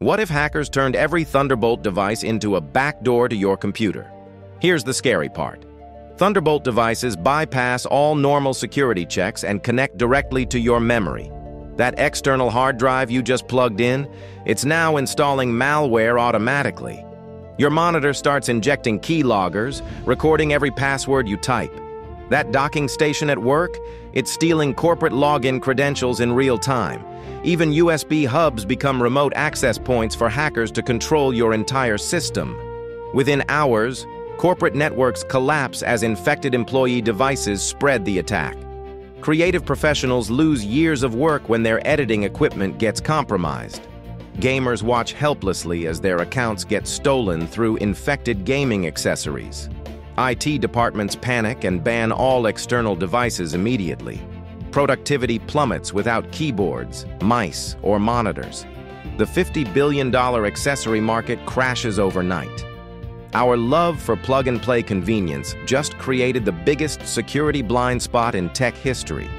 What if hackers turned every Thunderbolt device into a backdoor to your computer? Here's the scary part. Thunderbolt devices bypass all normal security checks and connect directly to your memory. That external hard drive you just plugged in, it's now installing malware automatically. Your monitor starts injecting keyloggers, recording every password you type. That docking station at work, it's stealing corporate login credentials in real time. Even USB hubs become remote access points for hackers to control your entire system. Within hours, corporate networks collapse as infected employee devices spread the attack. Creative professionals lose years of work when their editing equipment gets compromised. Gamers watch helplessly as their accounts get stolen through infected gaming accessories. IT departments panic and ban all external devices immediately. Productivity plummets without keyboards, mice, or monitors. The $50 billion accessory market crashes overnight. Our love for plug-and-play convenience just created the biggest security blind spot in tech history.